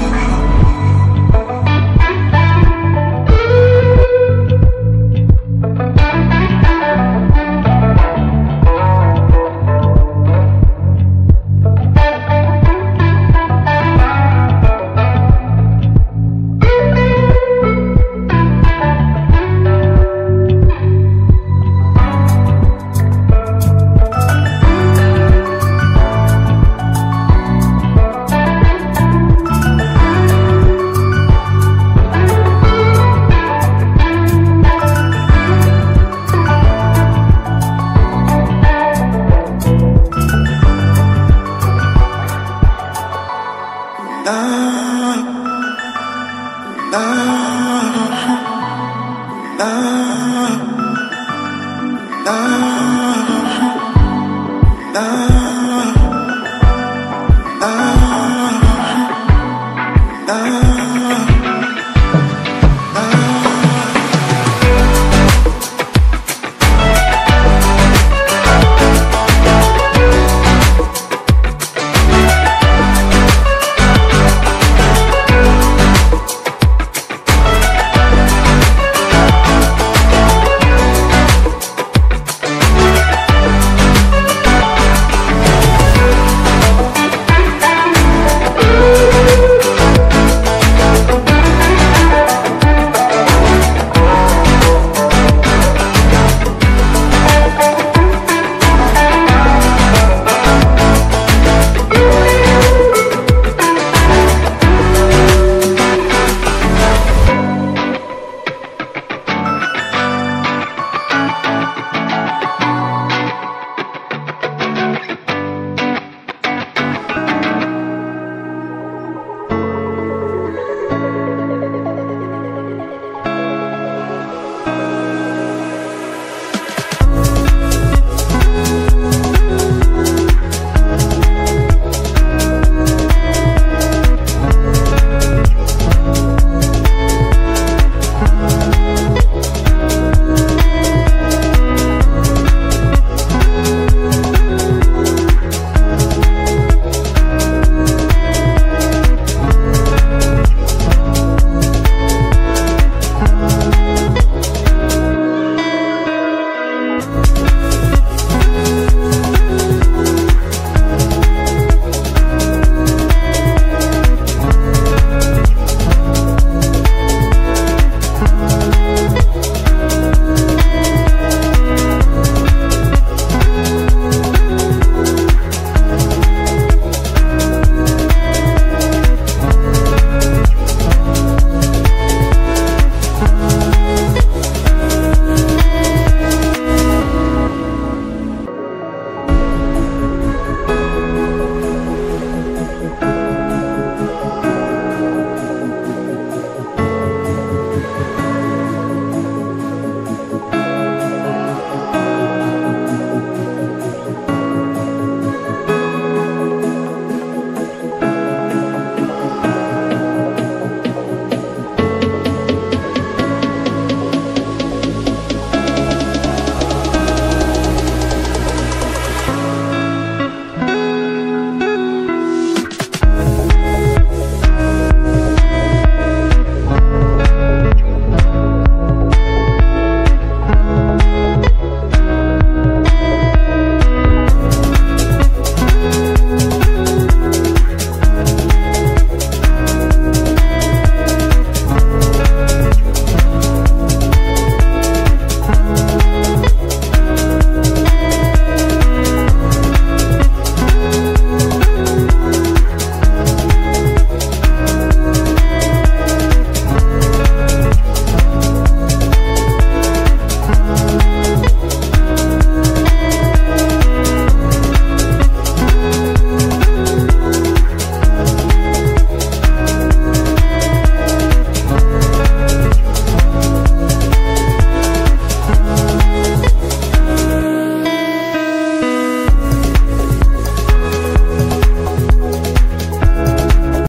Thank. Na, na.